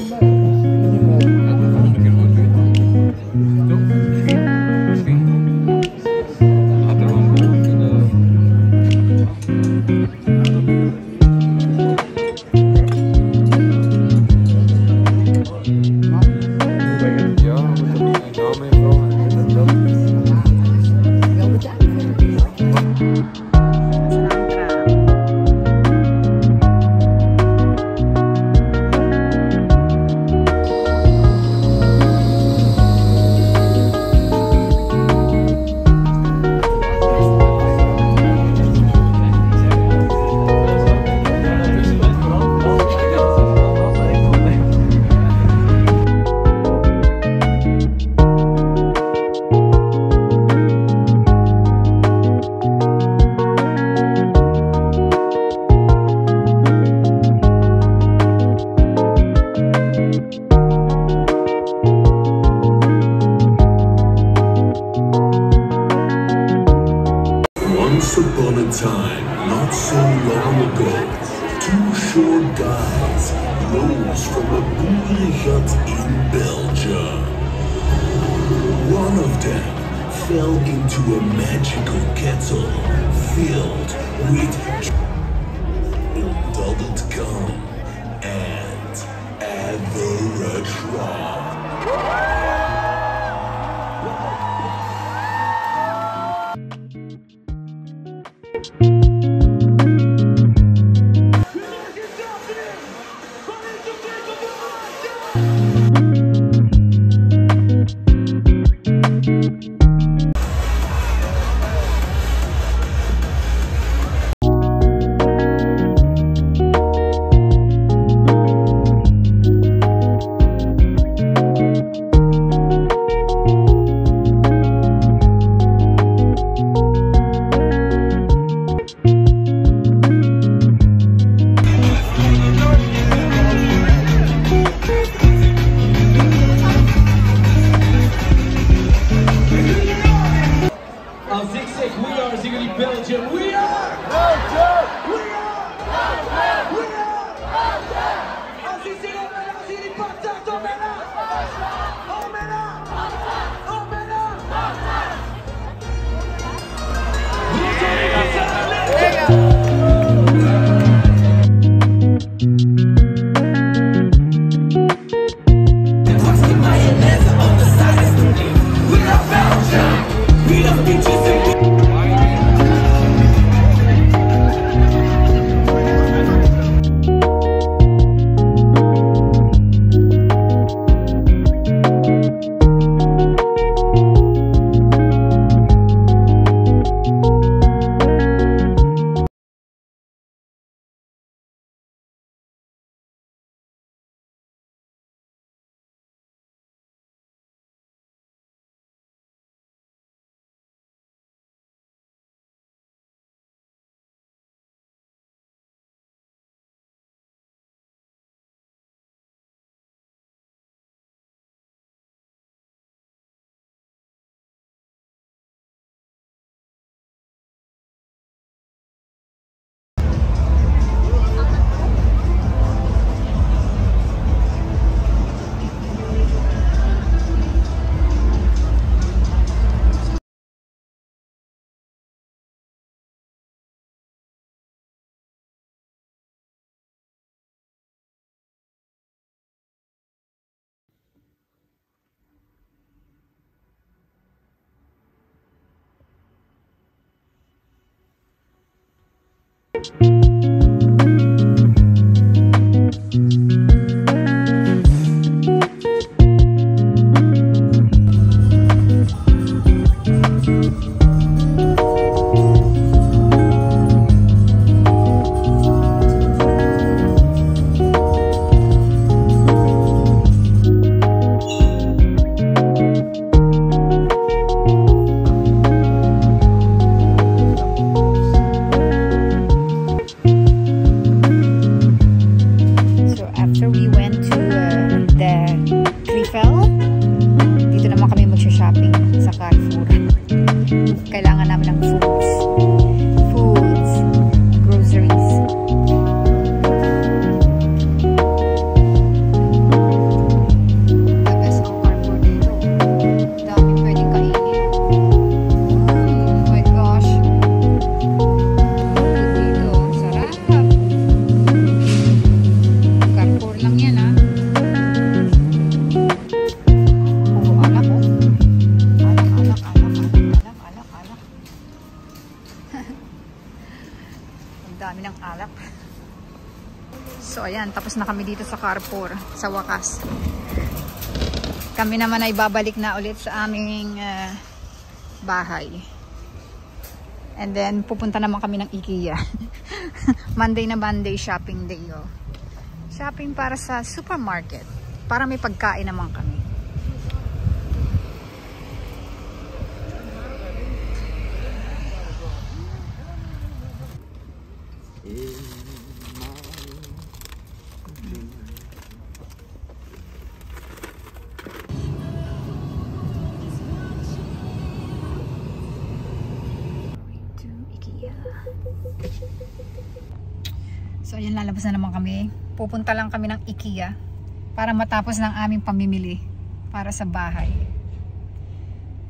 Amen. A in Belgium. One of them fell into a magical kettle filled with undoubted gum and average raw. So So ayan, tapos na kami dito sa Carrefour, sa wakas. Kami naman ay babalik na ulit sa aming ah, bahay. And then, pupunta naman kami ng IKEA. Monday na Monday shopping day, oh shopping para sa supermarket. Para may pagkain naman kami. So, ayan, lalabas na naman kami. Pupunta lang kami ng IKEA para matapos ng aming pamimili para sa bahay.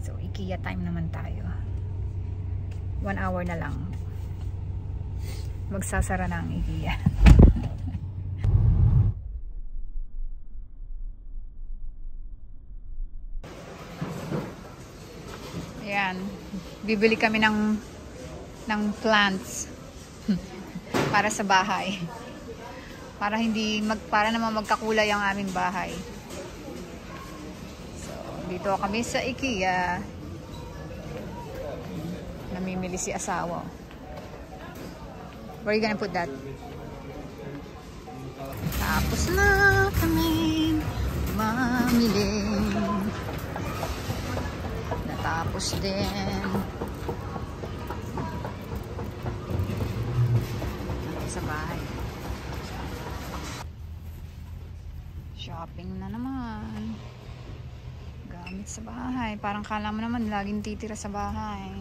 So, IKEA time naman tayo. One hour na lang. Magsasara na ang IKEA. Ayan. Bibili kami ng ng plants para sa bahay. Para hindi mag para naman magkakulay ang aming bahay. So, dito kami sa IKEA. Namimili si asawa. Where are you gonna put that? Tapos na kami mamili. Natapos din. Sa bahay. Shopping na naman. Gamit sa bahay. Parang kala mo naman laging titira sa bahay.